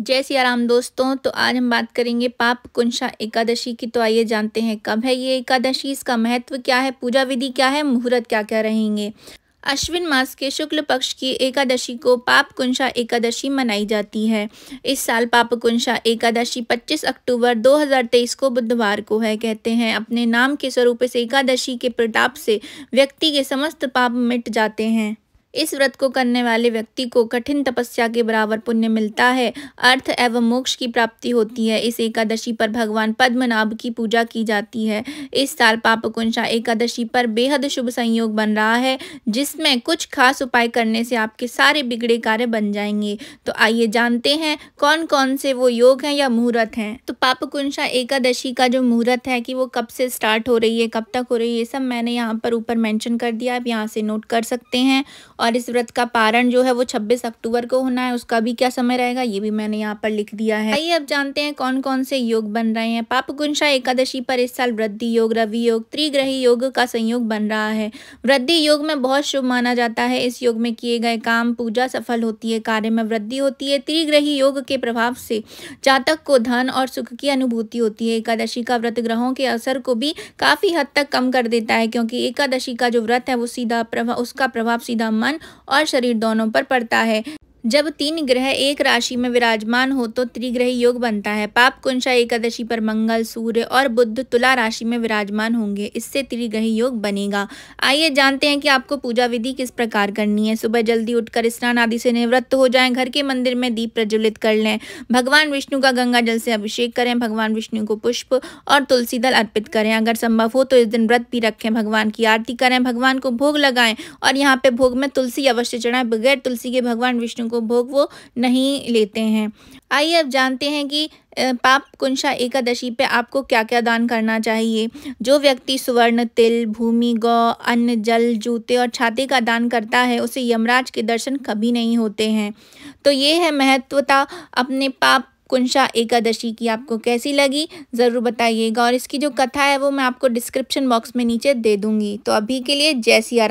जय सिया राम दोस्तों तो आज हम बात करेंगे पाप कुंशा एकादशी की। तो आइए जानते हैं कब है ये एकादशी, इसका महत्व क्या है, पूजा विधि क्या है, मुहूर्त क्या क्या रहेंगे। अश्विन मास के शुक्ल पक्ष की एकादशी को पाप कुंशा एकादशी मनाई जाती है। इस साल पाप कुंशा एकादशी 25 अक्टूबर 2023 को बुधवार को है, कहते हैं। अपने नाम के स्वरूप इस एकादशी के प्रताप से व्यक्ति के समस्त पाप मिट जाते हैं। इस व्रत को करने वाले व्यक्ति को कठिन तपस्या के बराबर पुण्य मिलता है, अर्थ एवं मोक्ष की प्राप्ति होती है। इस एकादशी पर भगवान पद्मनाभ की पूजा की जाती है। इस साल पापकुंशा एकादशी पर बेहद शुभ संयोग बन रहा है, जिसमें कुछ खास उपाय करने से आपके सारे बिगड़े कार्य बन जाएँगे। तो आइए जानते हैं कौन कौन से वो योग हैं या मुहूर्त हैं? तो पापकुंशा एकादशी का जो मुहूर्त है कि वो कब से स्टार्ट हो रही है, कब तक हो रही है, ये सब मैंने यहाँ पर ऊपर मैंशन कर दिया, आप यहाँ से नोट कर सकते हैं। और इस व्रत का पारण जो है वो 26 अक्टूबर को होना है, उसका भी क्या समय रहेगा, ये भी मैंने यहाँ पर लिख दिया है। आइए अब जानते हैं कौन कौन से योग बन रहे हैं। पाप गुंशा एकादशी पर इस साल वृद्धि योग, रवि योग, त्रिग्रही योग का संयोग बन रहा है। वृद्धि योग में बहुत शुभ माना जाता है। इस योग में किए गए काम, पूजा सफल होती है, कार्य में वृद्धि होती है। त्रिग्रही योग के प्रभाव से जातक को धन और सुख की अनुभूति होती है। एकादशी का व्रत ग्रहों के असर को भी काफ़ी हद तक कम कर देता है, क्योंकि एकादशी का जो व्रत है वो सीधा प्रभाव उसका प्रभाव सीधा मन और शरीर दोनों पर पड़ता है। जब तीन ग्रह एक राशि में विराजमान हो तो त्रिग्रही योग बनता है। पाप, कुंशा, एकादशी पर मंगल, सूर्य और बुद्ध तुला राशि में विराजमान होंगे। इससे त्रिग्रही योग बनेगा। आइए जानते हैं कि आपको पूजा विधि किस प्रकार करनी है। सुबह जल्दी उठकर स्नान आदि से निवृत्त हो जाएँ। घर के मंदिर में दीप प्रज्वलित कर लें। भगवान विष्णु का गंगा जल से अभिषेक करें। भगवान विष्णु को पुष्प और तुलसी दल अर्पित करें। अगर संभव हो तो इस दिन व्रत भी रखें। भगवान की आरती करें। भगवान को भोग लगाएँ और यहाँ पे भोग में तुलसी अवश्य चढ़ाएँ। बगैर तुलसी के भगवान विष्णु को भोग वो नहीं लेते हैं। आइए अब जानते हैं कि पाप कुंशा एकादशी पे आपको क्या क्या दान करना चाहिए? जो व्यक्ति सुवर्ण, तिल, भूमि, गौ, अन्न, जल, जूते और छाते का दान करता है, उसे यमराज के दर्शन कभी नहीं होते हैं। तो ये है महत्वता अपने पाप कुंशा एकादशी की। आपको कैसी लगी? ज़रूर बताइएगा। और इसकी जो कथा है वो मैं आपको डिस्क्रिप्शन बॉक्स में नीचे दे दूँगी। तो अभी के लिए जय सिया